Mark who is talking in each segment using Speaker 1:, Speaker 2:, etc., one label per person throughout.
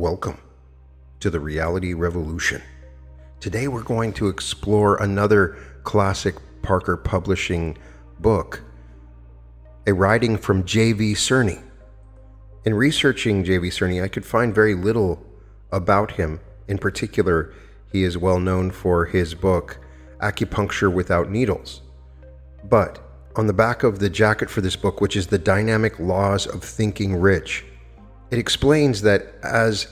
Speaker 1: Welcome to the Reality Revolution. Today we're going to explore another classic Parker Publishing book, a writing from J.V. Cerney. In researching J.V. Cerney, I could find very little about him. In particular, he is well known for his book, Acupuncture Without Needles. But on the back of the jacket for this book, which is The Dynamic Laws of Thinking Rich, it explains that as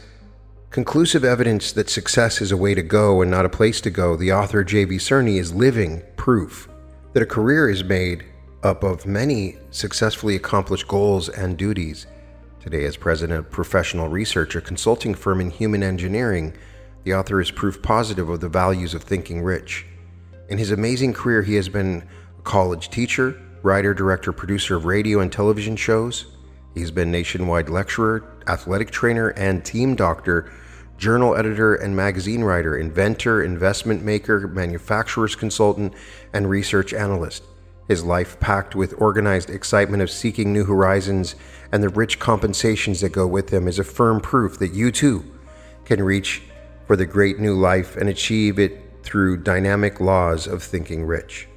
Speaker 1: conclusive evidence that success is a way to go and not a place to go, the author J.V. Cerney is living proof that a career is made up of many successfully accomplished goals and duties. Today, as president of Professional Research, a consulting firm in human engineering, the author is proof positive of the values of thinking rich. In his amazing career, he has been a college teacher, writer, director, producer of radio and television shows, He's been nationwide lecturer, athletic trainer, and team doctor, journal editor and magazine writer, inventor, investment maker, manufacturer's consultant, and research analyst. His life packed with organized excitement of seeking new horizons and the rich compensations that go with them is a firm proof that you too can reach for the great new life and achieve it through dynamic laws of thinking rich.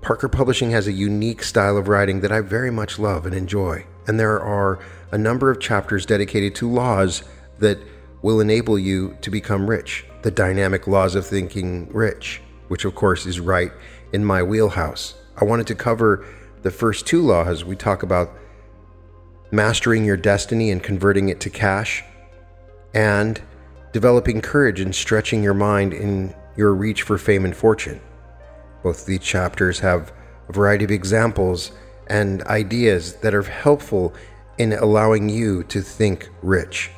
Speaker 1: Parker Publishing has a unique style of writing that I very much love and enjoy and there are a number of chapters dedicated to laws that will enable you to become rich. The dynamic laws of thinking rich, which of course is right in my wheelhouse. I wanted to cover the first two laws. We talk about mastering your destiny and converting it to cash, and developing courage and stretching your mind in your reach for fame and fortune. Both of these chapters have a variety of examples and ideas that are helpful in allowing you to think rich.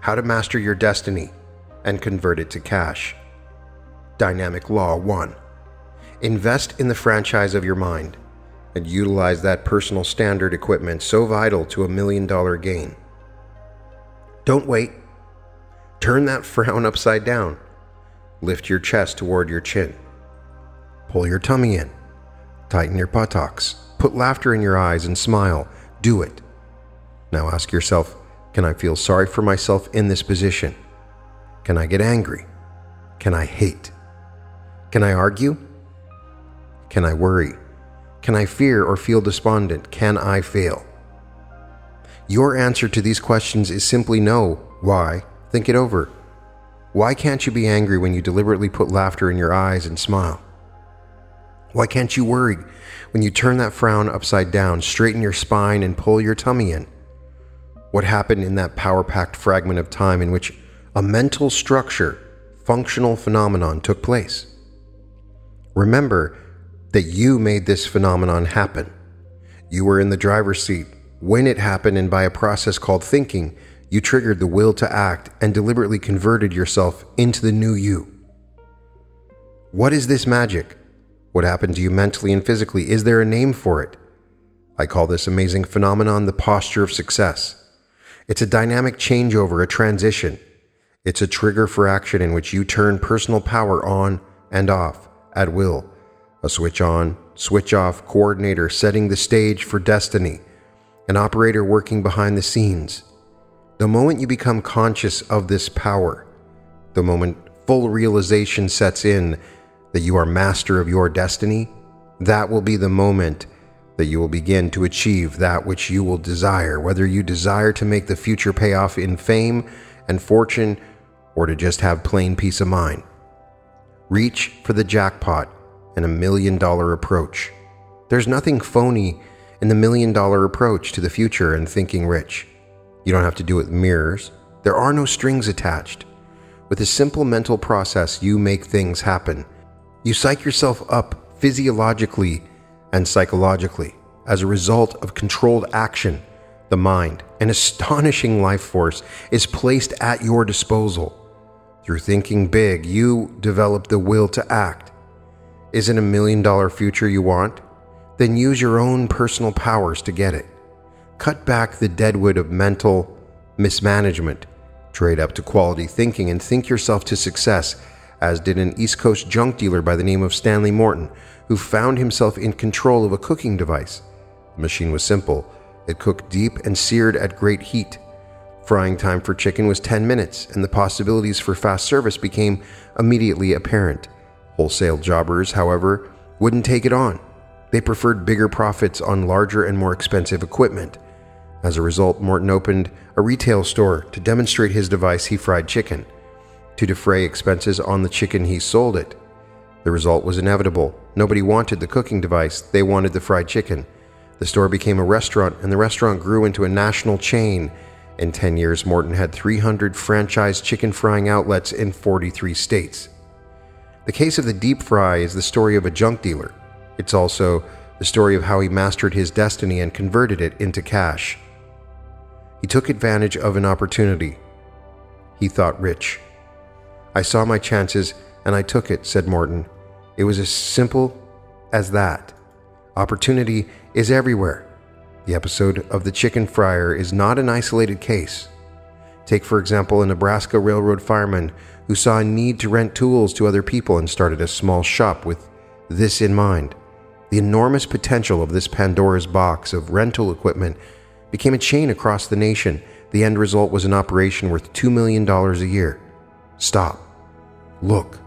Speaker 1: How to master your destiny and convert it to cash. Dynamic Law 1. Invest in the franchise of your mind and utilize that personal standard equipment so vital to a million dollar gain. Don't wait. Turn that frown upside down. Lift your chest toward your chin. Pull your tummy in. Tighten your buttocks. Put laughter in your eyes and smile. Do it. Now ask yourself Can I feel sorry for myself in this position? Can I get angry? Can I hate? Can I argue? Can I worry? Can I fear or feel despondent? Can I fail? Your answer to these questions is simply no. Why? Think it over. Why can't you be angry when you deliberately put laughter in your eyes and smile? Why can't you worry when you turn that frown upside down, straighten your spine, and pull your tummy in? What happened in that power packed fragment of time in which a mental structure, functional phenomenon took place? Remember that you made this phenomenon happen. You were in the driver's seat when it happened, and by a process called thinking, you triggered the will to act and deliberately converted yourself into the new you. What is this magic? What happened to you mentally and physically? Is there a name for it? I call this amazing phenomenon the posture of success. It's a dynamic changeover, a transition. It's a trigger for action in which you turn personal power on and off at will. A switch on, switch off coordinator setting the stage for destiny. An operator working behind the scenes. The moment you become conscious of this power, the moment full realization sets in that you are master of your destiny, that will be the moment that you will begin to achieve that which you will desire, whether you desire to make the future pay off in fame and fortune or to just have plain peace of mind. Reach for the jackpot and a million dollar approach. There's nothing phony in the million dollar approach to the future and thinking rich. You don't have to do it with mirrors. There are no strings attached. With a simple mental process, you make things happen you psych yourself up physiologically and psychologically as a result of controlled action. The mind, an astonishing life force, is placed at your disposal. Through thinking big, you develop the will to act. Is it a million dollar future you want? Then use your own personal powers to get it. Cut back the deadwood of mental mismanagement. Trade up to quality thinking and think yourself to success as did an East Coast junk dealer by the name of Stanley Morton, who found himself in control of a cooking device. The machine was simple. It cooked deep and seared at great heat. Frying time for chicken was 10 minutes, and the possibilities for fast service became immediately apparent. Wholesale jobbers, however, wouldn't take it on. They preferred bigger profits on larger and more expensive equipment. As a result, Morton opened a retail store to demonstrate his device he fried chicken, to defray expenses on the chicken he sold it. The result was inevitable. Nobody wanted the cooking device, they wanted the fried chicken. The store became a restaurant, and the restaurant grew into a national chain. In 10 years, Morton had 300 franchised chicken frying outlets in 43 states. The case of the deep fry is the story of a junk dealer. It's also the story of how he mastered his destiny and converted it into cash. He took advantage of an opportunity. He thought rich. I saw my chances and I took it, said Morton. It was as simple as that. Opportunity is everywhere. The episode of the chicken fryer is not an isolated case. Take, for example, a Nebraska railroad fireman who saw a need to rent tools to other people and started a small shop with this in mind. The enormous potential of this Pandora's box of rental equipment became a chain across the nation. The end result was an operation worth $2 million a year. Stop, look,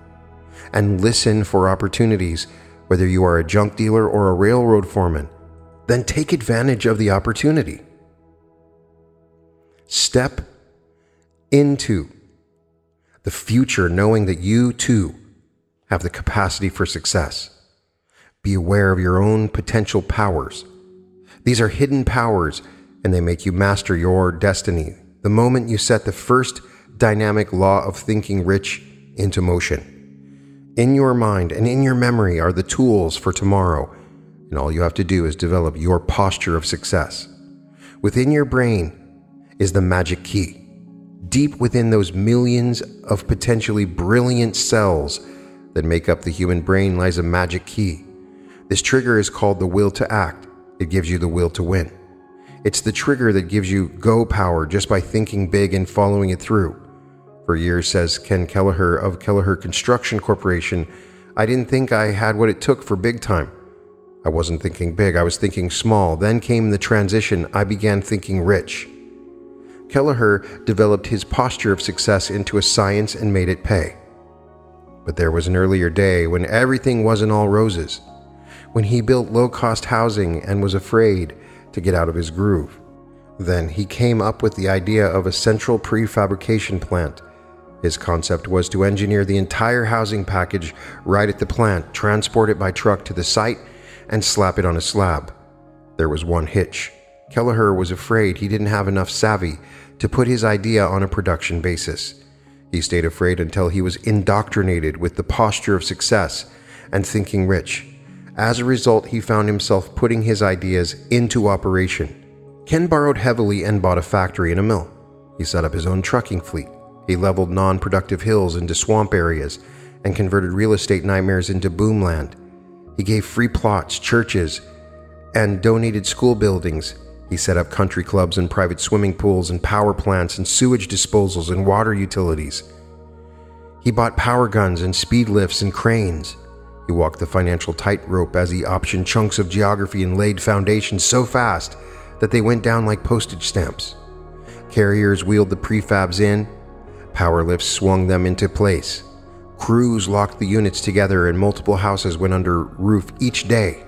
Speaker 1: and listen for opportunities, whether you are a junk dealer or a railroad foreman. Then take advantage of the opportunity. Step into the future knowing that you too have the capacity for success. Be aware of your own potential powers. These are hidden powers and they make you master your destiny the moment you set the first dynamic law of thinking rich into motion. In your mind and in your memory are the tools for tomorrow, and all you have to do is develop your posture of success. Within your brain is the magic key. Deep within those millions of potentially brilliant cells that make up the human brain lies a magic key. This trigger is called the will to act. It gives you the will to win. It's the trigger that gives you go power just by thinking big and following it through. For years, says Ken Kelleher of Kelleher Construction Corporation, I didn't think I had what it took for big time. I wasn't thinking big, I was thinking small. Then came the transition, I began thinking rich. Kelleher developed his posture of success into a science and made it pay. But there was an earlier day when everything wasn't all roses, when he built low cost housing and was afraid to get out of his groove. Then he came up with the idea of a central prefabrication plant. His concept was to engineer the entire housing package right at the plant, transport it by truck to the site, and slap it on a slab. There was one hitch. Kelleher was afraid he didn't have enough savvy to put his idea on a production basis. He stayed afraid until he was indoctrinated with the posture of success and thinking rich. As a result, he found himself putting his ideas into operation. Ken borrowed heavily and bought a factory and a mill. He set up his own trucking fleet. He leveled non productive hills into swamp areas and converted real estate nightmares into boomland. He gave free plots, churches, and donated school buildings. He set up country clubs and private swimming pools and power plants and sewage disposals and water utilities. He bought power guns and speed lifts and cranes. He walked the financial tightrope as he optioned chunks of geography and laid foundations so fast that they went down like postage stamps. Carriers wheeled the prefabs in, power lifts swung them into place. Crews locked the units together and multiple houses went under roof each day.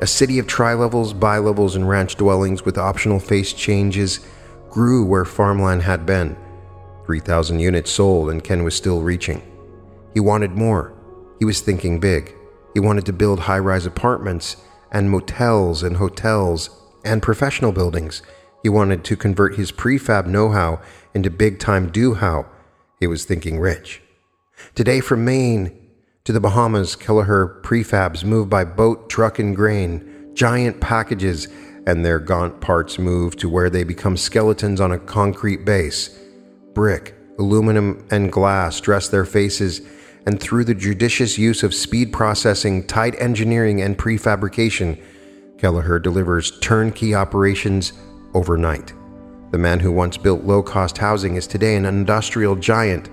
Speaker 1: A city of tri levels, bi levels, and ranch dwellings with optional face changes grew where farmland had been. 3,000 units sold, and Ken was still reaching. He wanted more. He was thinking big. He wanted to build high rise apartments and motels and hotels and professional buildings. He wanted to convert his prefab know how into big time do how. He was thinking rich. Today, from Maine to the Bahamas, Kelleher prefabs move by boat, truck, and grain. Giant packages and their gaunt parts move to where they become skeletons on a concrete base. Brick, aluminum, and glass dress their faces and through the judicious use of speed processing, tight engineering, and prefabrication, Kelleher delivers turnkey operations overnight. The man who once built low cost housing is today an industrial giant.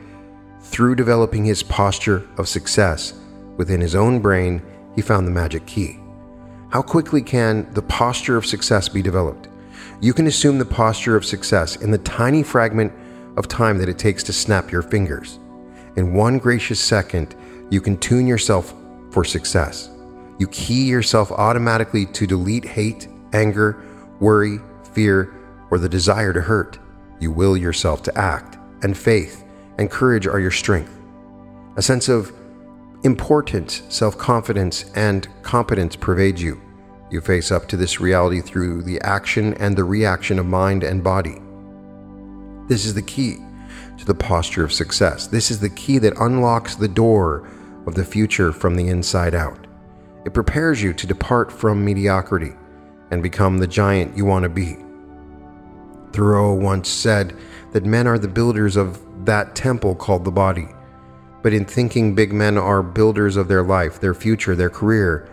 Speaker 1: Through developing his posture of success within his own brain, he found the magic key. How quickly can the posture of success be developed? You can assume the posture of success in the tiny fragment of time that it takes to snap your fingers. In one gracious second, you can tune yourself for success. You key yourself automatically to delete hate, anger, worry, fear, or the desire to hurt. You will yourself to act, and faith and courage are your strength. A sense of importance, self confidence, and competence pervades you. You face up to this reality through the action and the reaction of mind and body. This is the key to the posture of success. This is the key that unlocks the door of the future from the inside out. It prepares you to depart from mediocrity and become the giant you want to be. Thoreau once said that men are the builders of that temple called the body. But in thinking big men are builders of their life, their future, their career,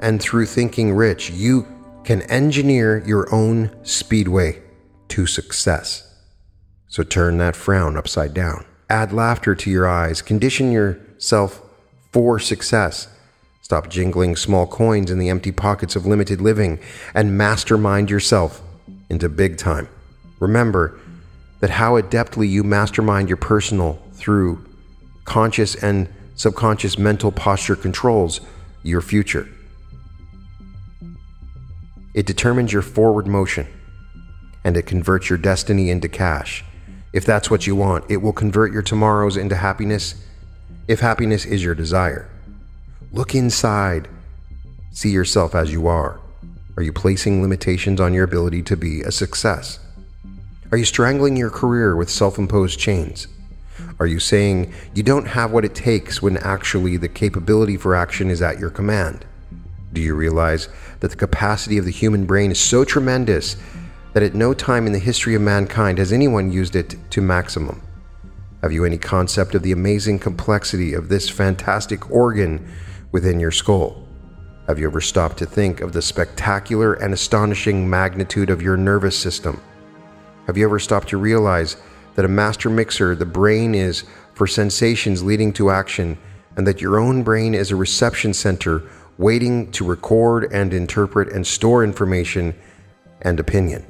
Speaker 1: and through thinking rich, you can engineer your own speedway to success. So turn that frown upside down. Add laughter to your eyes. Condition yourself for success. Stop jingling small coins in the empty pockets of limited living and mastermind yourself into big time. Remember that how adeptly you mastermind your personal through conscious and subconscious mental posture controls your future. It determines your forward motion and it converts your destiny into cash. If that's what you want, it will convert your tomorrows into happiness if happiness is your desire. Look inside. See yourself as you are. Are you placing limitations on your ability to be a success? Are you strangling your career with self imposed chains? Are you saying you don't have what it takes when actually the capability for action is at your command? Do you realize that the capacity of the human brain is so tremendous that at no time in the history of mankind has anyone used it to maximum? Have you any concept of the amazing complexity of this fantastic organ within your skull? Have you ever stopped to think of the spectacular and astonishing magnitude of your nervous system? Have you ever stopped to realize that a master mixer, the brain, is for sensations leading to action, and that your own brain is a reception center waiting to record and interpret and store information and opinion,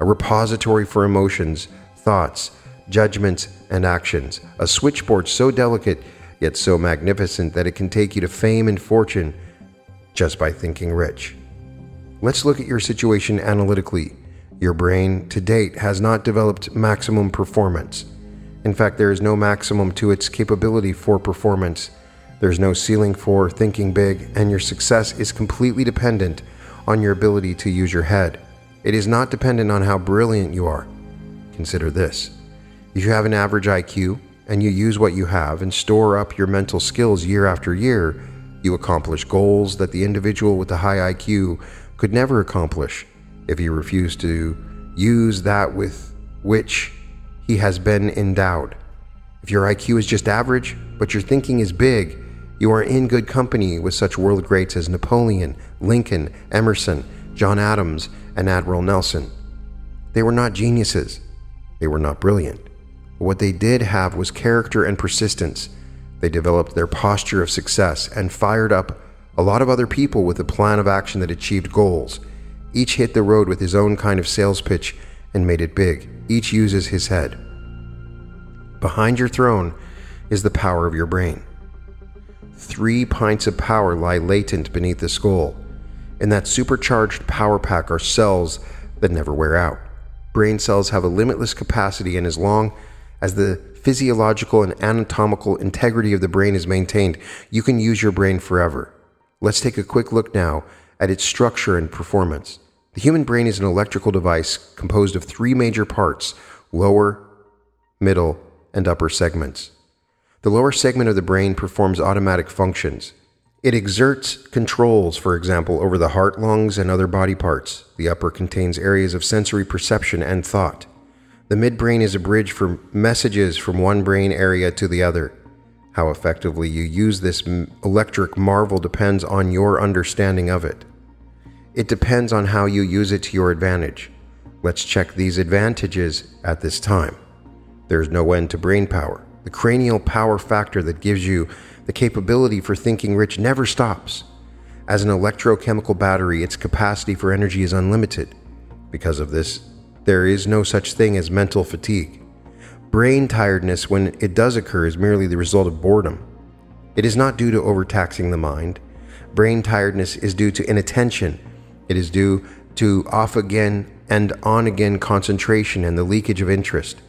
Speaker 1: a repository for emotions, thoughts, judgments, and actions, a switchboard so delicate yet so magnificent that it can take you to fame and fortune just by thinking rich. Let's look at your situation analytically. Your brain, to date, has not developed maximum performance. In fact, there is no maximum to its capability for performance there's no ceiling for thinking big, and your success is completely dependent on your ability to use your head. It is not dependent on how brilliant you are. Consider this if you have an average IQ and you use what you have and store up your mental skills year after year, you accomplish goals that the individual with the high IQ could never accomplish if he refused to use that with which he has been endowed. If your IQ is just average, but your thinking is big, you are in good company with such world greats as Napoleon, Lincoln, Emerson, John Adams, and Admiral Nelson. They were not geniuses. They were not brilliant. But what they did have was character and persistence. They developed their posture of success and fired up a lot of other people with a plan of action that achieved goals. Each hit the road with his own kind of sales pitch and made it big. Each uses his head. Behind your throne is the power of your brain. Three pints of power lie latent beneath the skull. In that supercharged power pack are cells that never wear out. Brain cells have a limitless capacity, and as long as the physiological and anatomical integrity of the brain is maintained, you can use your brain forever. Let's take a quick look now at its structure and performance. The human brain is an electrical device composed of three major parts lower, middle, and upper segments. The lower segment of the brain performs automatic functions. It exerts controls, for example, over the heart, lungs, and other body parts. The upper contains areas of sensory perception and thought. The midbrain is a bridge for messages from one brain area to the other. How effectively you use this electric marvel depends on your understanding of it. It depends on how you use it to your advantage. Let's check these advantages at this time. There's no end to brain power. The cranial power factor that gives you the capability for thinking rich never stops. As an electrochemical battery, its capacity for energy is unlimited. Because of this, there is no such thing as mental fatigue. Brain tiredness, when it does occur, is merely the result of boredom. It is not due to overtaxing the mind. Brain tiredness is due to inattention. It is due to off again and on again concentration and the leakage of interest.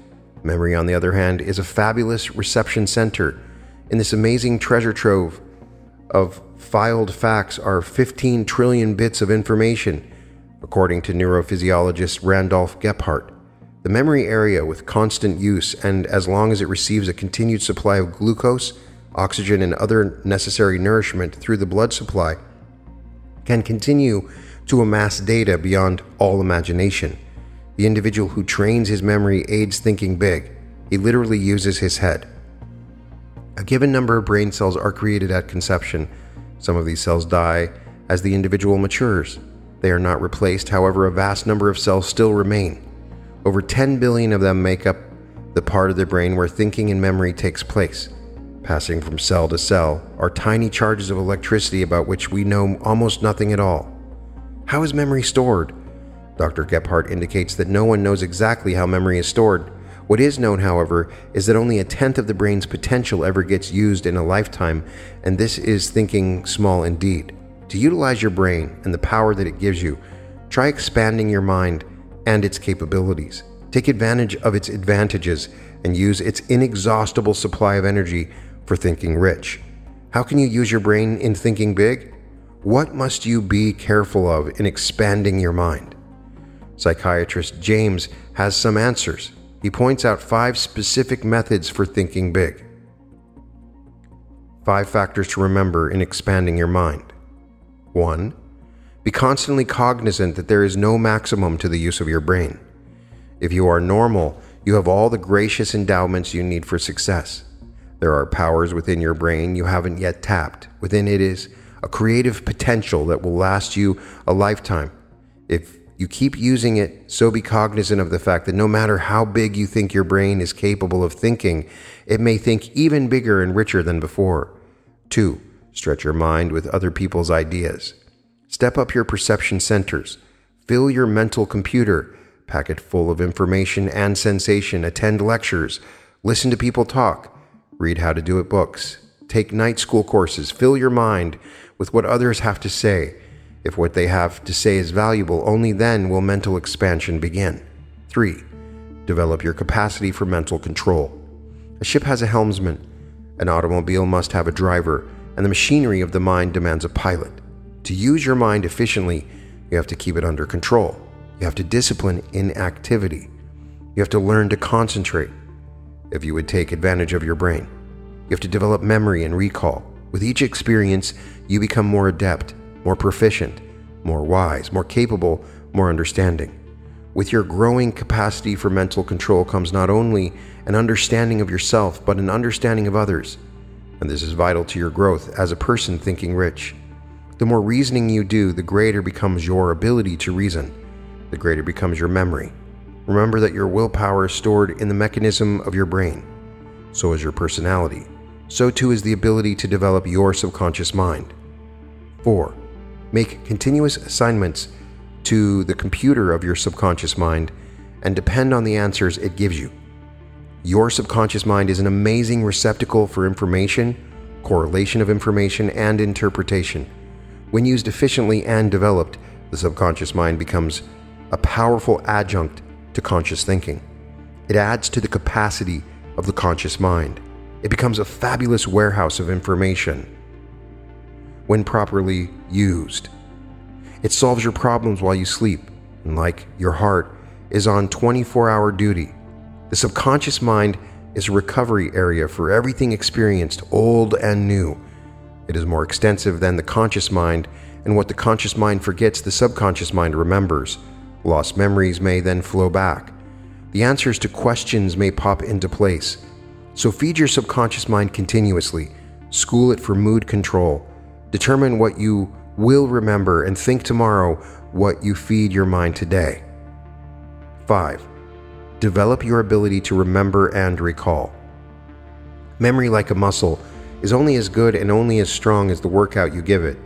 Speaker 1: Memory, on the other hand, is a fabulous reception center. In this amazing treasure trove of filed facts are 15 trillion bits of information, according to neurophysiologist Randolph Gephardt. The memory area, with constant use and as long as it receives a continued supply of glucose, oxygen, and other necessary nourishment through the blood supply, can continue to amass data beyond all imagination. The individual who trains his memory aids thinking big. He literally uses his head. A given number of brain cells are created at conception. Some of these cells die as the individual matures. They are not replaced, however, a vast number of cells still remain. Over 10 billion of them make up the part of the brain where thinking and memory takes place. Passing from cell to cell are tiny charges of electricity about which we know almost nothing at all. How is memory stored? Dr. Gephart indicates that no one knows exactly how memory is stored. What is known, however, is that only a tenth of the brain's potential ever gets used in a lifetime, and this is thinking small indeed. To utilize your brain and the power that it gives you, try expanding your mind and its capabilities. Take advantage of its advantages and use its inexhaustible supply of energy for thinking rich. How can you use your brain in thinking big? What must you be careful of in expanding your mind? Psychiatrist James has some answers. He points out five specific methods for thinking big. Five factors to remember in expanding your mind. 1. Be constantly cognizant that there is no maximum to the use of your brain. If you are normal, you have all the gracious endowments you need for success. There are powers within your brain you haven't yet tapped. Within it is a creative potential that will last you a lifetime. If you keep using it, so be cognizant of the fact that no matter how big you think your brain is capable of thinking, it may think even bigger and richer than before. 2. Stretch your mind with other people's ideas. Step up your perception centers. Fill your mental computer, pack it full of information and sensation. Attend lectures. Listen to people talk. Read How to Do It books. Take night school courses. Fill your mind with what others have to say. If what they have to say is valuable, only then will mental expansion begin. 3. Develop your capacity for mental control. A ship has a helmsman, an automobile must have a driver, and the machinery of the mind demands a pilot. To use your mind efficiently, you have to keep it under control. You have to discipline inactivity. You have to learn to concentrate if you would take advantage of your brain. You have to develop memory and recall. With each experience, you become more adept, more proficient, more wise, more capable, more understanding. With your growing capacity for mental control comes not only an understanding of yourself, but an understanding of others. And this is vital to your growth as a person thinking rich. The more reasoning you do, the greater becomes your ability to reason, the greater becomes your memory, Remember that your willpower is stored in the mechanism of your brain. So is your personality. So too is the ability to develop your subconscious mind. 4. Make continuous assignments to the computer of your subconscious mind and depend on the answers it gives you. Your subconscious mind is an amazing receptacle for information, correlation of information, and interpretation. When used efficiently and developed, the subconscious mind becomes a powerful adjunct to conscious thinking. It adds to the capacity of the conscious mind. It becomes a fabulous warehouse of information when properly used. It solves your problems while you sleep, and like your heart, is on 24 hour duty. The subconscious mind is a recovery area for everything experienced, old and new. It is more extensive than the conscious mind, and what the conscious mind forgets, the subconscious mind remembers. Lost memories may then flow back. The answers to questions may pop into place. So feed your subconscious mind continuously. School it for mood control. Determine what you will remember and think tomorrow what you feed your mind today. 5. Develop your ability to remember and recall. Memory, like a muscle, is only as good and only as strong as the workout you give it.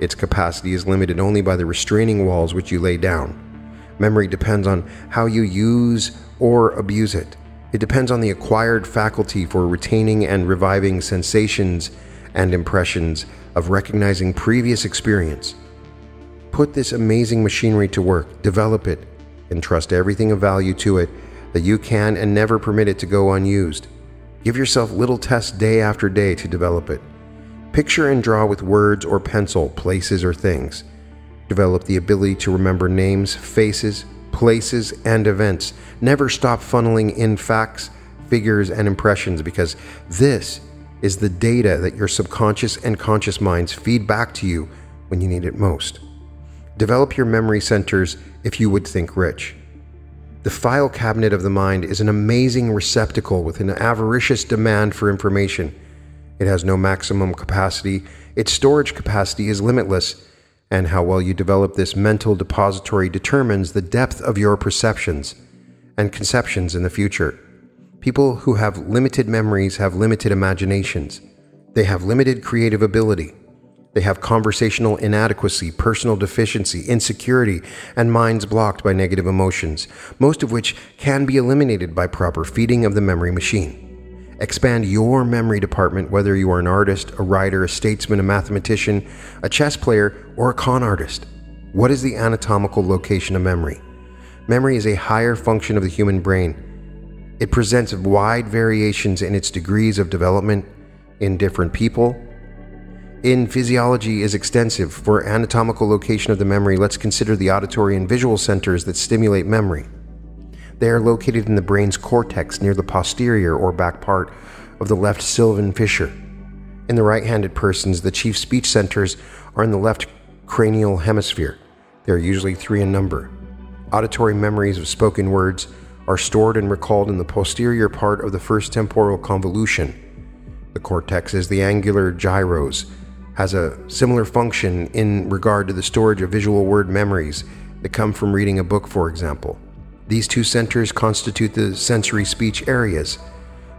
Speaker 1: Its capacity is limited only by the restraining walls which you lay down. Memory depends on how you use or abuse it. It depends on the acquired faculty for retaining and reviving sensations and impressions of recognizing previous experience. Put this amazing machinery to work, develop it, and trust everything of value to it that you can and never permit it to go unused. Give yourself little tests day after day to develop it. Picture and draw with words or pencil places or things. Develop the ability to remember names, faces, places, and events. Never stop funneling in facts, figures, and impressions because this is the data that your subconscious and conscious minds feed back to you when you need it most. Develop your memory centers if you would think rich. The file cabinet of the mind is an amazing receptacle with an avaricious demand for information. It has no maximum capacity, its storage capacity is limitless, and how well you develop this mental depository determines the depth of your perceptions and conceptions in the future. People who have limited memories have limited imaginations. They have limited creative ability. They have conversational inadequacy, personal deficiency, insecurity, and minds blocked by negative emotions, most of which can be eliminated by proper feeding of the memory machine. Expand your memory department whether you are an artist, a writer, a statesman, a mathematician, a chess player, or a con artist. What is the anatomical location of memory? Memory is a higher function of the human brain. It presents wide variations in its degrees of development in different people, in physiology is extensive. For anatomical location of the memory, let's consider the auditory and visual centers that stimulate memory. They are located in the brain's cortex near the posterior or back part of the left sylvian fissure. In the right handed persons, the chief speech centers are in the left cranial hemisphere. They are usually three in number. Auditory memories of spoken words are stored and recalled in the posterior part of the first temporal convolution. The cortex is the angular gyrus, has a similar function in regard to the storage of visual word memories that come from reading a book, for example. These two centers constitute the sensory speech areas.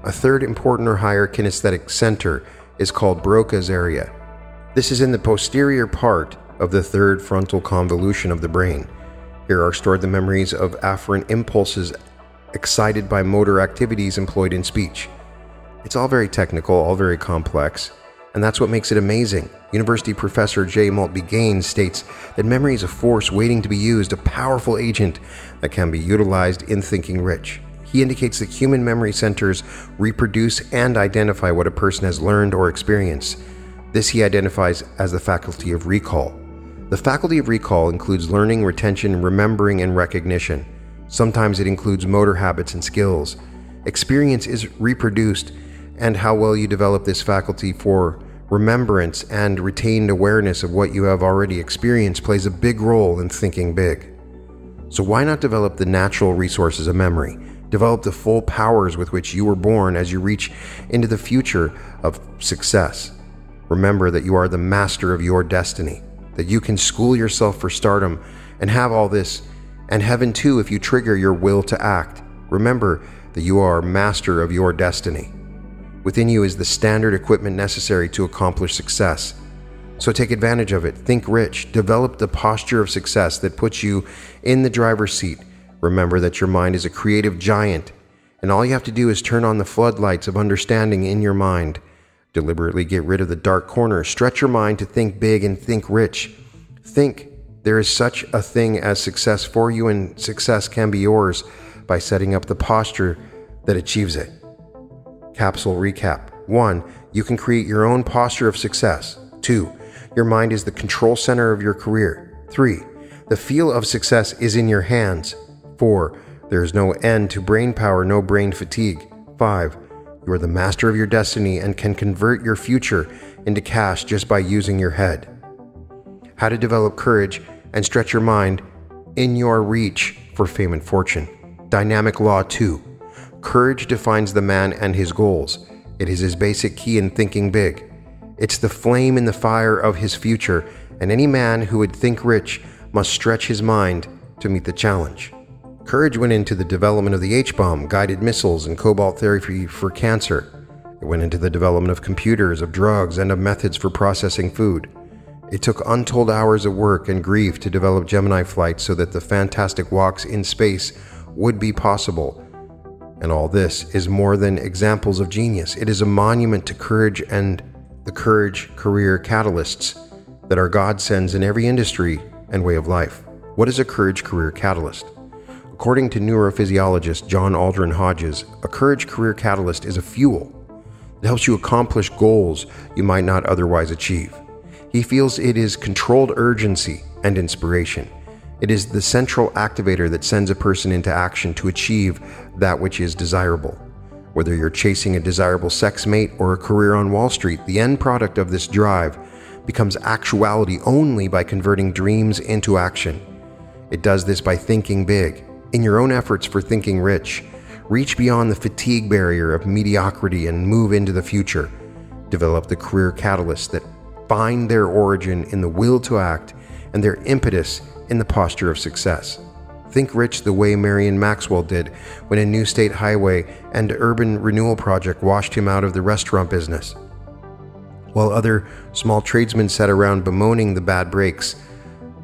Speaker 1: A third important or higher kinesthetic center is called Broca's area. This is in the posterior part of the third frontal convolution of the brain. Here are stored the memories of afferent impulses excited by motor activities employed in speech. It's all very technical, all very complex, and that's what makes it amazing. University professor J. Maltby Gaines states that memory is a force waiting to be used, a powerful agent that can be utilized in thinking rich. He indicates that human memory centers reproduce and identify what a person has learned or experienced. This he identifies as the faculty of recall. The faculty of recall includes learning, retention, remembering, and recognition. Sometimes it includes motor habits and skills. Experience is reproduced, and how well you develop this faculty for remembrance, and retained awareness of what you have already experienced plays a big role in thinking big. So, why not develop the natural resources of memory? Develop the full powers with which you were born as you reach into the future of success. Remember that you are the master of your destiny, that you can school yourself for stardom and have all this, and heaven too if you trigger your will to act. Remember that you are master of your destiny. Within you is the standard equipment necessary to accomplish success. So take advantage of it. Think rich. Develop the posture of success that puts you in the driver's seat. Remember that your mind is a creative giant, and all you have to do is turn on the floodlights of understanding in your mind. Deliberately get rid of the dark corners. Stretch your mind to think big and think rich. Think there is such a thing as success for you, and success can be yours by setting up the posture that achieves it. Capsule recap 1. You can create your own posture of success. 2. Your mind is the control center of your career. 3. The feel of success is in your hands. 4. There is no end to brain power, no brain fatigue. 5. You are the master of your destiny and can convert your future into cash just by using your head. How to develop courage and stretch your mind in your reach for fame and fortune. Dynamic Law 2. Courage defines the man and his goals. It is his basic key in thinking big. It's the flame in the fire of his future, and any man who would think rich must stretch his mind to meet the challenge. Courage went into the development of the H bomb, guided missiles, and cobalt therapy for cancer. It went into the development of computers, of drugs, and of methods for processing food. It took untold hours of work and grief to develop Gemini flight so that the fantastic walks in space would be possible. And all this is more than examples of genius. It is a monument to courage and the courage career catalysts that our God sends in every industry and way of life. What is a courage career catalyst? According to neurophysiologist John Aldrin Hodges, a courage career catalyst is a fuel that helps you accomplish goals you might not otherwise achieve. He feels it is controlled urgency and inspiration. It is the central activator that sends a person into action to achieve that which is desirable. Whether you're chasing a desirable sex mate or a career on Wall Street, the end product of this drive becomes actuality only by converting dreams into action. It does this by thinking big. In your own efforts for thinking rich, reach beyond the fatigue barrier of mediocrity and move into the future. Develop the career catalyst that find their origin in the will to act and their impetus in the posture of success. Think rich the way Marion Maxwell did when a new state highway and urban renewal project washed him out of the restaurant business. While other small tradesmen sat around bemoaning the bad breaks,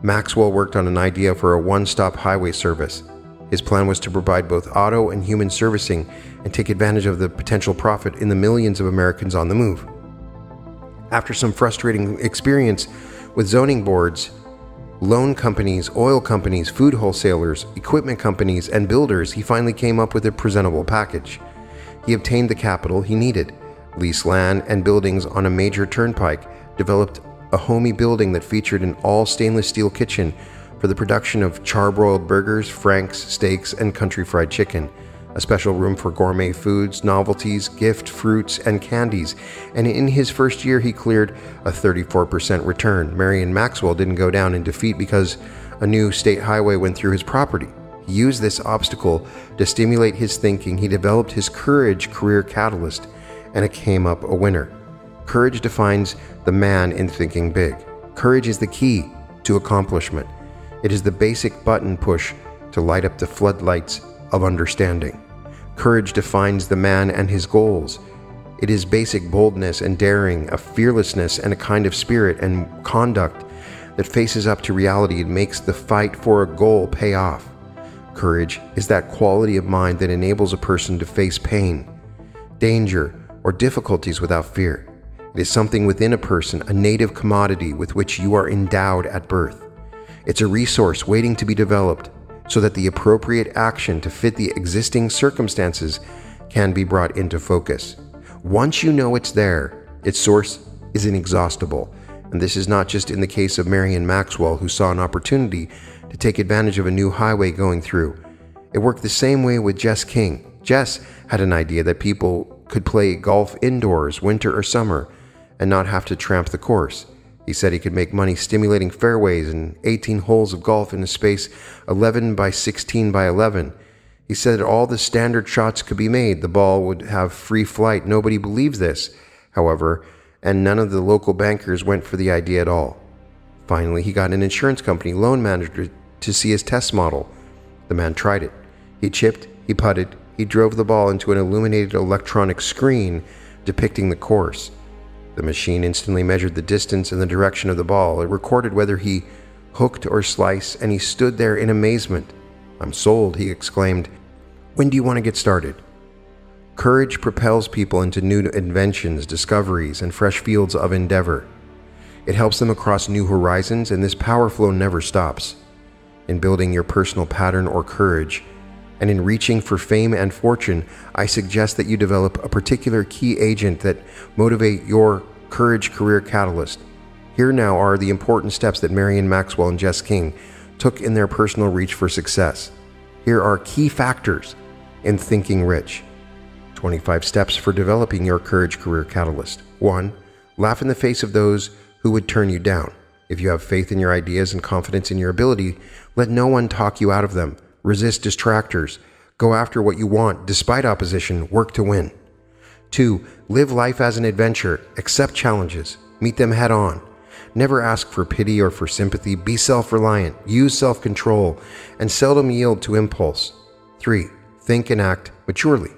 Speaker 1: Maxwell worked on an idea for a one stop highway service. His plan was to provide both auto and human servicing and take advantage of the potential profit in the millions of Americans on the move. After some frustrating experience with zoning boards, loan companies, oil companies, food wholesalers, equipment companies, and builders, he finally came up with a presentable package. He obtained the capital he needed, leased land and buildings on a major turnpike, developed a homey building that featured an all stainless steel kitchen for the production of charbroiled burgers, franks, steaks, and country fried chicken a special room for gourmet foods, novelties, gift fruits, and candies. And in his first year, he cleared a 34% return. Marion Maxwell didn't go down in defeat because a new state highway went through his property. He used this obstacle to stimulate his thinking. He developed his courage career catalyst, and it came up a winner. Courage defines the man in thinking big. Courage is the key to accomplishment. It is the basic button push to light up the floodlights of understanding. Courage defines the man and his goals. It is basic boldness and daring, a fearlessness and a kind of spirit and conduct that faces up to reality and makes the fight for a goal pay off. Courage is that quality of mind that enables a person to face pain, danger, or difficulties without fear. It is something within a person, a native commodity with which you are endowed at birth. It's a resource waiting to be developed so that the appropriate action to fit the existing circumstances can be brought into focus. Once you know it's there, its source is inexhaustible. And this is not just in the case of Marion Maxwell, who saw an opportunity to take advantage of a new highway going through. It worked the same way with Jess King. Jess had an idea that people could play golf indoors, winter or summer, and not have to tramp the course. He said he could make money stimulating fairways and 18 holes of golf in a space 11 by 16 by 11. He said all the standard shots could be made. The ball would have free flight. Nobody believes this, however, and none of the local bankers went for the idea at all. Finally, he got an insurance company loan manager to see his test model. The man tried it. He chipped, he putted, he drove the ball into an illuminated electronic screen depicting the course. The machine instantly measured the distance and the direction of the ball. It recorded whether he hooked or sliced, and he stood there in amazement. I'm sold, he exclaimed. When do you want to get started? Courage propels people into new inventions, discoveries, and fresh fields of endeavor. It helps them across new horizons, and this power flow never stops. In building your personal pattern or courage, and in reaching for fame and fortune, I suggest that you develop a particular key agent that motivate your courage career catalyst. Here now are the important steps that Marion Maxwell and Jess King took in their personal reach for success. Here are key factors in thinking rich. 25 steps for developing your courage career catalyst. 1. Laugh in the face of those who would turn you down. If you have faith in your ideas and confidence in your ability, let no one talk you out of them resist distractors, go after what you want despite opposition, work to win. 2. Live life as an adventure, accept challenges, meet them head on. Never ask for pity or for sympathy, be self reliant, use self control, and seldom yield to impulse. 3. Think and act maturely.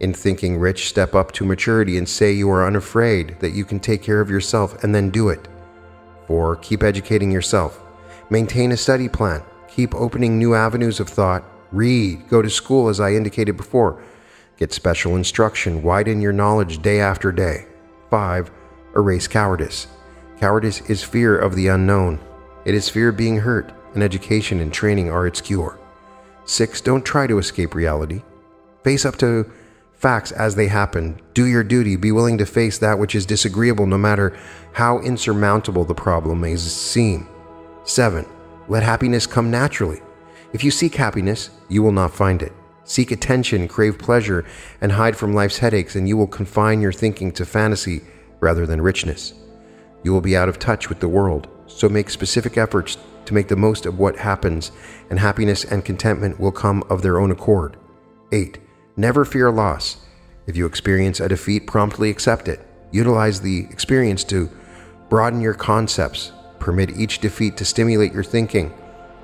Speaker 1: In thinking rich, step up to maturity and say you are unafraid, that you can take care of yourself, and then do it. 4. Keep educating yourself. Maintain a study plan. Keep opening new avenues of thought. Read. Go to school, as I indicated before. Get special instruction. Widen your knowledge day after day. 5. Erase cowardice. Cowardice is fear of the unknown. It is fear of being hurt, and education and training are its cure. 6. Don't try to escape reality. Face up to facts as they happen. Do your duty. Be willing to face that which is disagreeable, no matter how insurmountable the problem may seem. 7. Let happiness come naturally. If you seek happiness, you will not find it. Seek attention, crave pleasure, and hide from life's headaches, and you will confine your thinking to fantasy rather than richness. You will be out of touch with the world, so make specific efforts to make the most of what happens, and happiness and contentment will come of their own accord. 8. Never fear loss. If you experience a defeat, promptly accept it. Utilize the experience to broaden your concepts. Permit each defeat to stimulate your thinking.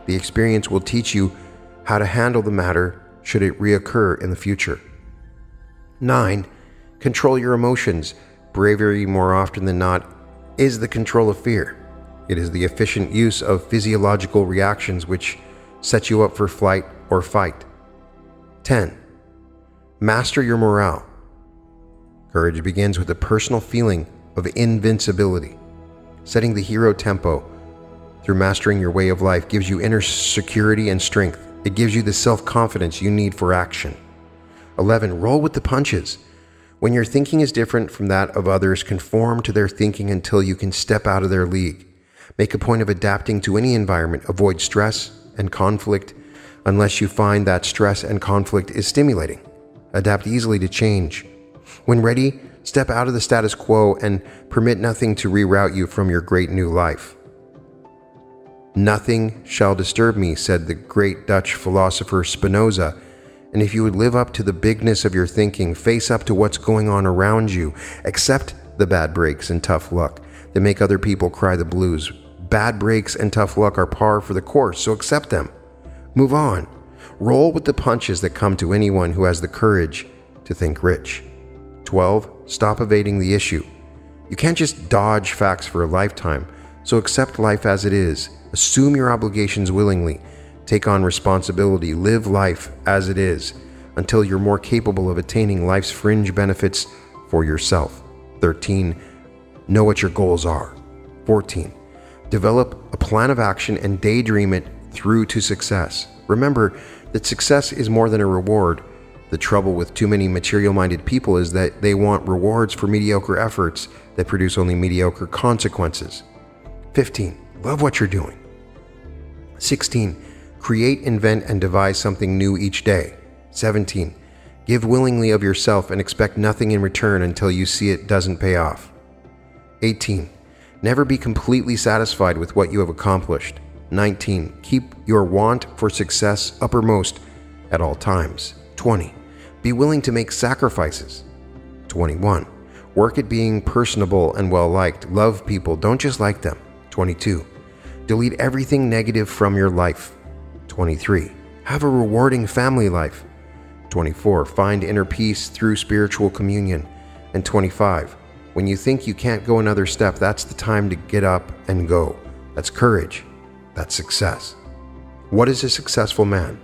Speaker 1: The experience will teach you how to handle the matter should it reoccur in the future. 9. Control your emotions. Bravery, more often than not, is the control of fear. It is the efficient use of physiological reactions which set you up for flight or fight. 10. Master your morale. Courage begins with a personal feeling of invincibility. Setting the hero tempo through mastering your way of life gives you inner security and strength. It gives you the self confidence you need for action. 11. Roll with the punches. When your thinking is different from that of others, conform to their thinking until you can step out of their league. Make a point of adapting to any environment. Avoid stress and conflict unless you find that stress and conflict is stimulating. Adapt easily to change. When ready, step out of the status quo and permit nothing to reroute you from your great new life. Nothing shall disturb me, said the great Dutch philosopher Spinoza. And if you would live up to the bigness of your thinking, face up to what's going on around you, accept the bad breaks and tough luck that make other people cry the blues. Bad breaks and tough luck are par for the course, so accept them. Move on. Roll with the punches that come to anyone who has the courage to think rich. 12. Stop evading the issue. You can't just dodge facts for a lifetime, so accept life as it is Assume your obligations willingly. Take on responsibility. Live life as it is until you're more capable of attaining life's fringe benefits for yourself. 13. Know what your goals are. 14. Develop a plan of action and daydream it through to success. Remember that success is more than a reward. The trouble with too many material minded people is that they want rewards for mediocre efforts that produce only mediocre consequences. 15. Love what you're doing. 16. Create, invent, and devise something new each day. 17. Give willingly of yourself and expect nothing in return until you see it doesn't pay off. 18. Never be completely satisfied with what you have accomplished. 19. Keep your want for success uppermost at all times. 20. Be willing to make sacrifices. 21. Work at being personable and well liked. Love people, don't just like them. 22. Delete everything negative from your life. 23. Have a rewarding family life. 24. Find inner peace through spiritual communion. And 25. When you think you can't go another step, that's the time to get up and go. That's courage. That's success. What is a successful man?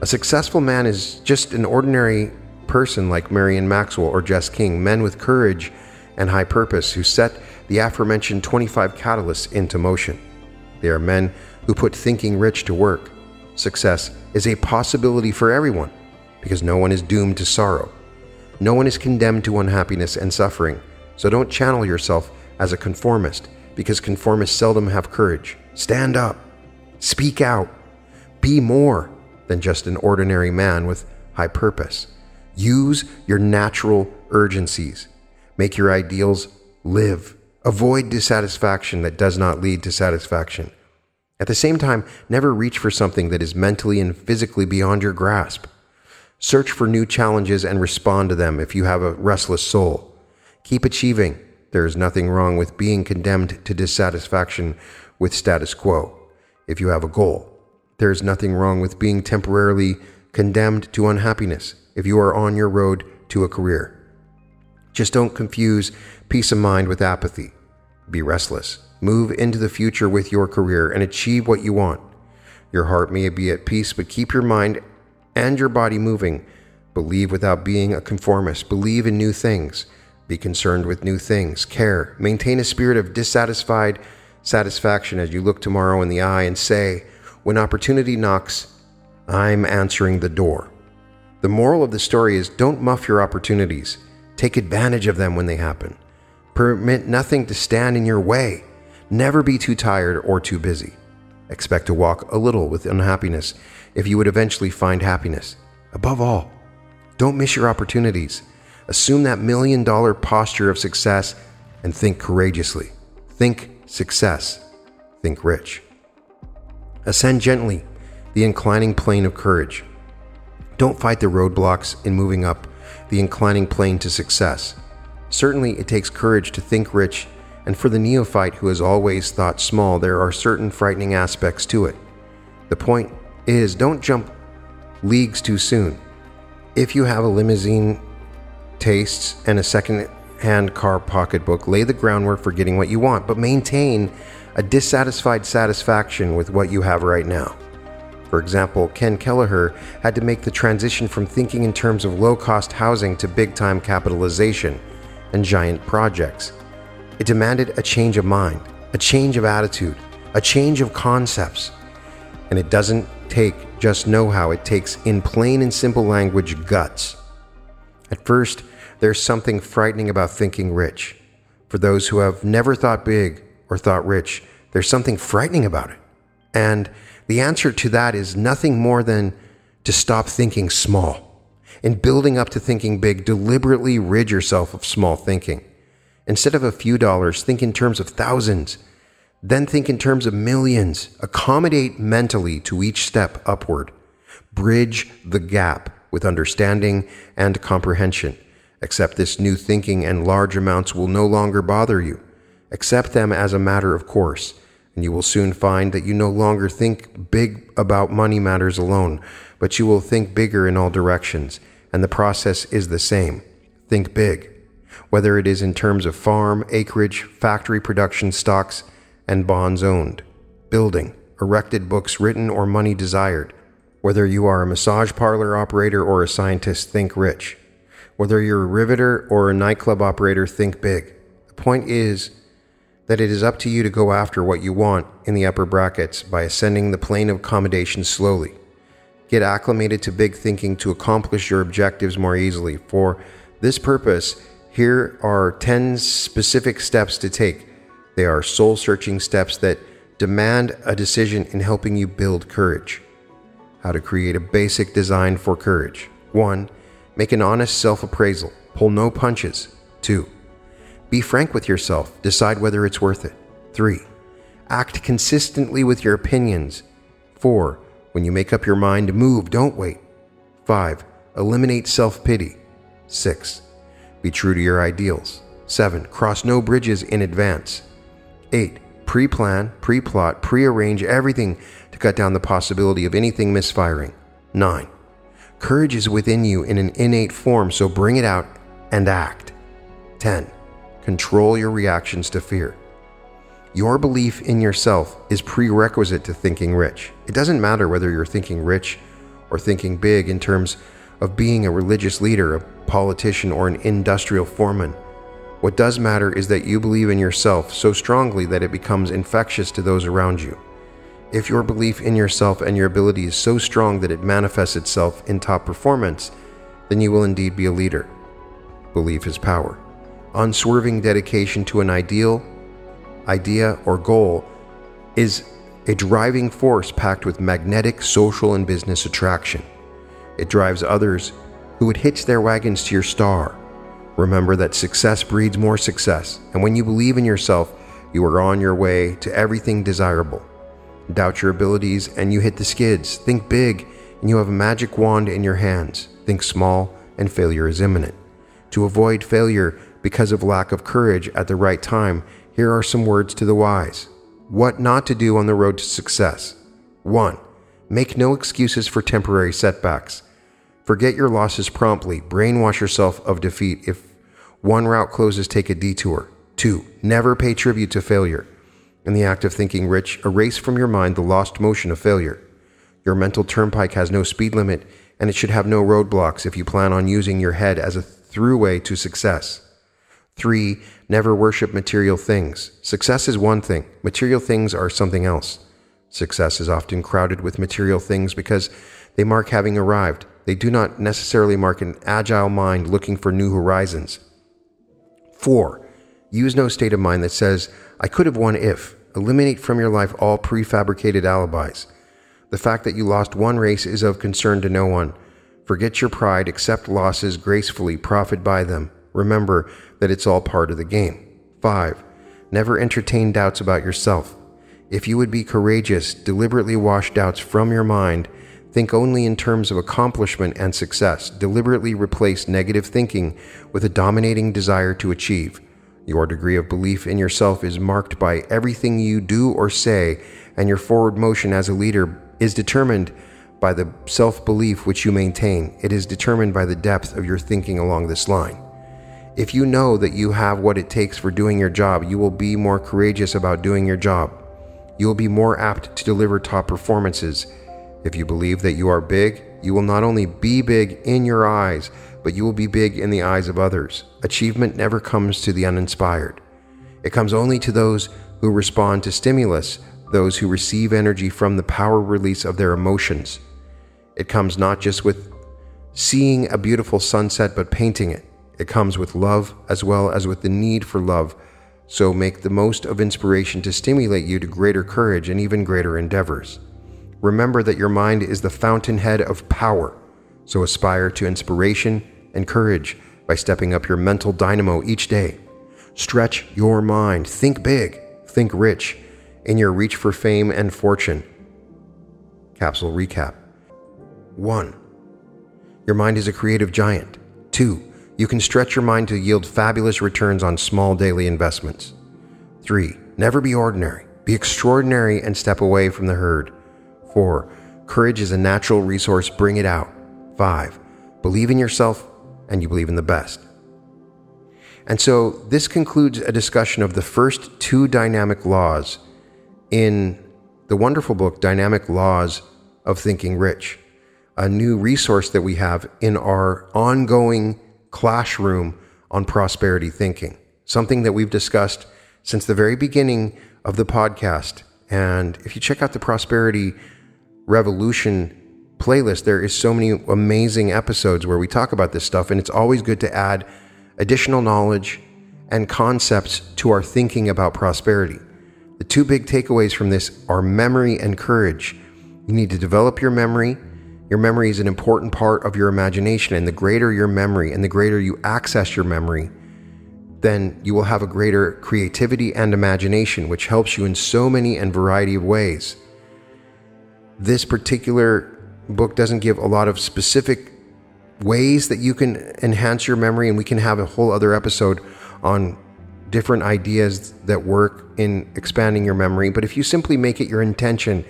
Speaker 1: A successful man is just an ordinary person like Marion Maxwell or Jess King, men with courage and high purpose who set the aforementioned 25 catalysts into motion. They are men who put thinking rich to work. Success is a possibility for everyone because no one is doomed to sorrow. No one is condemned to unhappiness and suffering. So don't channel yourself as a conformist because conformists seldom have courage. Stand up. Speak out. Be more than just an ordinary man with high purpose. Use your natural urgencies. Make your ideals live. Avoid dissatisfaction that does not lead to satisfaction. At the same time, never reach for something that is mentally and physically beyond your grasp. Search for new challenges and respond to them if you have a restless soul. Keep achieving. There is nothing wrong with being condemned to dissatisfaction with status quo if you have a goal. There is nothing wrong with being temporarily condemned to unhappiness if you are on your road to a career. Just don't confuse peace of mind with apathy. Be restless. Move into the future with your career and achieve what you want. Your heart may be at peace, but keep your mind and your body moving. Believe without being a conformist. Believe in new things. Be concerned with new things. Care. Maintain a spirit of dissatisfied satisfaction as you look tomorrow in the eye and say, when opportunity knocks, I'm answering the door. The moral of the story is don't muff your opportunities. Take advantage of them when they happen. Permit nothing to stand in your way. Never be too tired or too busy. Expect to walk a little with unhappiness if you would eventually find happiness. Above all, don't miss your opportunities. Assume that million dollar posture of success and think courageously. Think success. Think rich. Ascend gently the inclining plane of courage. Don't fight the roadblocks in moving up the inclining plane to success. Certainly, it takes courage to think rich, and for the neophyte who has always thought small, there are certain frightening aspects to it. The point is, don't jump leagues too soon. If you have a limousine tastes and a second hand car pocketbook, lay the groundwork for getting what you want, but maintain a dissatisfied satisfaction with what you have right now. For example, Ken Kelleher had to make the transition from thinking in terms of low cost housing to big time capitalization and giant projects. It demanded a change of mind, a change of attitude, a change of concepts. And it doesn't take just know how, it takes, in plain and simple language, guts. At first, there's something frightening about thinking rich. For those who have never thought big or thought rich, there's something frightening about it. And the answer to that is nothing more than to stop thinking small. In building up to thinking big, deliberately rid yourself of small thinking. Instead of a few dollars, think in terms of thousands. Then think in terms of millions. Accommodate mentally to each step upward. Bridge the gap with understanding and comprehension. Accept this new thinking, and large amounts will no longer bother you. Accept them as a matter of course and you will soon find that you no longer think big about money matters alone, but you will think bigger in all directions, and the process is the same. Think big, whether it is in terms of farm, acreage, factory production stocks, and bonds owned, building, erected books written, or money desired. Whether you are a massage parlor operator or a scientist, think rich. Whether you're a riveter or a nightclub operator, think big. The point is, that it is up to you to go after what you want in the upper brackets by ascending the plane of accommodation slowly. Get acclimated to big thinking to accomplish your objectives more easily. For this purpose, here are 10 specific steps to take. They are soul searching steps that demand a decision in helping you build courage. How to create a basic design for courage. 1. Make an honest self appraisal. Pull no punches. 2. Be frank with yourself. Decide whether it's worth it. 3. Act consistently with your opinions. 4. When you make up your mind, to move, don't wait. 5. Eliminate self pity. 6. Be true to your ideals. 7. Cross no bridges in advance. 8. Pre plan, pre plot, pre arrange everything to cut down the possibility of anything misfiring. 9. Courage is within you in an innate form, so bring it out and act. 10. Control your reactions to fear. Your belief in yourself is prerequisite to thinking rich. It doesn't matter whether you're thinking rich or thinking big in terms of being a religious leader, a politician, or an industrial foreman. What does matter is that you believe in yourself so strongly that it becomes infectious to those around you. If your belief in yourself and your ability is so strong that it manifests itself in top performance, then you will indeed be a leader. Belief is power unswerving dedication to an ideal, idea, or goal is a driving force packed with magnetic social and business attraction. It drives others who would hitch their wagons to your star. Remember that success breeds more success, and when you believe in yourself, you are on your way to everything desirable. Doubt your abilities and you hit the skids. Think big and you have a magic wand in your hands. Think small and failure is imminent. To avoid failure, because of lack of courage at the right time, here are some words to the wise. What not to do on the road to success. 1. Make no excuses for temporary setbacks. Forget your losses promptly. Brainwash yourself of defeat. If one route closes, take a detour. 2. Never pay tribute to failure. In the act of thinking rich, erase from your mind the lost motion of failure. Your mental turnpike has no speed limit, and it should have no roadblocks if you plan on using your head as a throughway to success. 3. Never worship material things. Success is one thing, material things are something else. Success is often crowded with material things because they mark having arrived. They do not necessarily mark an agile mind looking for new horizons. 4. Use no state of mind that says, I could have won if. Eliminate from your life all prefabricated alibis. The fact that you lost one race is of concern to no one. Forget your pride, accept losses gracefully, profit by them. Remember that it's all part of the game. 5. Never entertain doubts about yourself. If you would be courageous, deliberately wash doubts from your mind. Think only in terms of accomplishment and success. Deliberately replace negative thinking with a dominating desire to achieve. Your degree of belief in yourself is marked by everything you do or say, and your forward motion as a leader is determined by the self belief which you maintain. It is determined by the depth of your thinking along this line. If you know that you have what it takes for doing your job, you will be more courageous about doing your job. You will be more apt to deliver top performances. If you believe that you are big, you will not only be big in your eyes, but you will be big in the eyes of others. Achievement never comes to the uninspired. It comes only to those who respond to stimulus, those who receive energy from the power release of their emotions. It comes not just with seeing a beautiful sunset, but painting it. It comes with love as well as with the need for love. So make the most of inspiration to stimulate you to greater courage and even greater endeavors. Remember that your mind is the fountainhead of power. So aspire to inspiration and courage by stepping up your mental dynamo each day. Stretch your mind. Think big. Think rich in your reach for fame and fortune. Capsule recap 1. Your mind is a creative giant. 2. You can stretch your mind to yield fabulous returns on small daily investments. 3. Never be ordinary. Be extraordinary and step away from the herd. 4. Courage is a natural resource, bring it out. 5. Believe in yourself and you believe in the best. And so this concludes a discussion of the first two dynamic laws in the wonderful book, Dynamic Laws of Thinking Rich, a new resource that we have in our ongoing classroom on prosperity thinking, something that we've discussed since the very beginning of the podcast. And if you check out the Prosperity Revolution playlist, there is so many amazing episodes where we talk about this stuff, and it's always good to add additional knowledge and concepts to our thinking about prosperity. The two big takeaways from this are memory and courage. You need to develop your memory your memory is an important part of your imagination, and the greater your memory and the greater you access your memory, then you will have a greater creativity and imagination, which helps you in so many and variety of ways. This particular book doesn't give a lot of specific ways that you can enhance your memory, and we can have a whole other episode on different ideas that work in expanding your memory. But if you simply make it your intention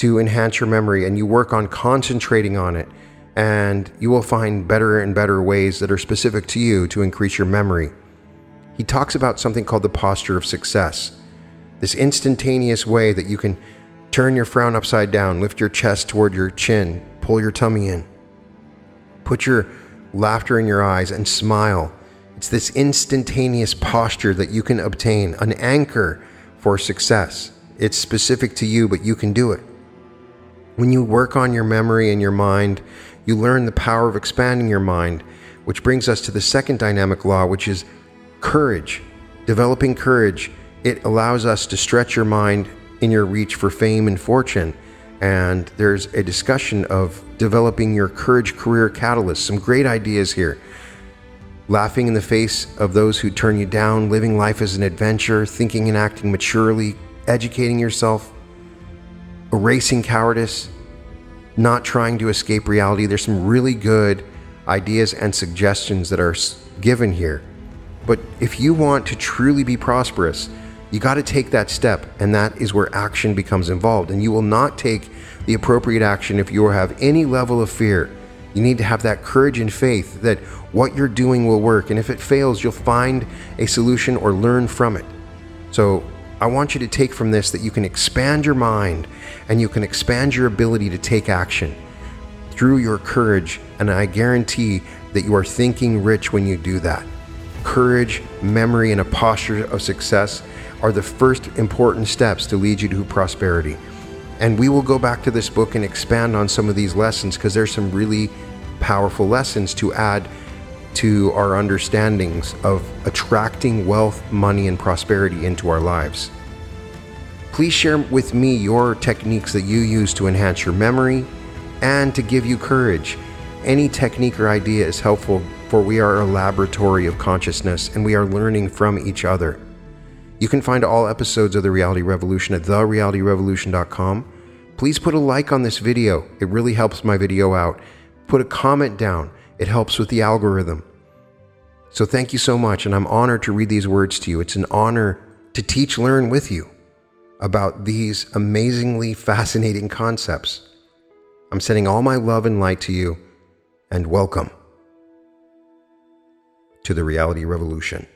Speaker 1: to enhance your memory and you work on concentrating on it, and you will find better and better ways that are specific to you to increase your memory. He talks about something called the posture of success. This instantaneous way that you can turn your frown upside down, lift your chest toward your chin, pull your tummy in, put your laughter in your eyes, and smile. It's this instantaneous posture that you can obtain, an anchor for success. It's specific to you, but you can do it. When you work on your memory and your mind, you learn the power of expanding your mind, which brings us to the second dynamic law, which is courage. Developing courage, it allows us to stretch your mind in your reach for fame and fortune. And there's a discussion of developing your courage career catalyst. Some great ideas here. Laughing in the face of those who turn you down, living life as an adventure, thinking and acting maturely, educating yourself, erasing cowardice, not trying to escape reality. There's some really good ideas and suggestions that are given here. But if you want to truly be prosperous, you got to take that step, and that is where action becomes involved. And you will not take the appropriate action if you have any level of fear. You need to have that courage and faith that what you're doing will work. And if it fails, you'll find a solution or learn from it. So I want you to take from this that you can expand your mind and you can expand your ability to take action through your courage. And I guarantee that you are thinking rich when you do that. Courage, memory, and a posture of success are the first important steps to lead you to prosperity. And we will go back to this book and expand on some of these lessons because there's some really powerful lessons to add to our understandings of attracting wealth, money, and prosperity into our lives. Please share with me your techniques that you use to enhance your memory and to give you courage. Any technique or idea is helpful, for we are a laboratory of consciousness and we are learning from each other. You can find all episodes of The Reality Revolution at therealityrevolution.com. Please put a like on this video, it really helps my video out. Put a comment down, it helps with the algorithm. So thank you so much, and I'm honored to read these words to you. It's an honor to teach, learn with you about these amazingly fascinating concepts. I'm sending all my love and light to you, and welcome to the Reality Revolution.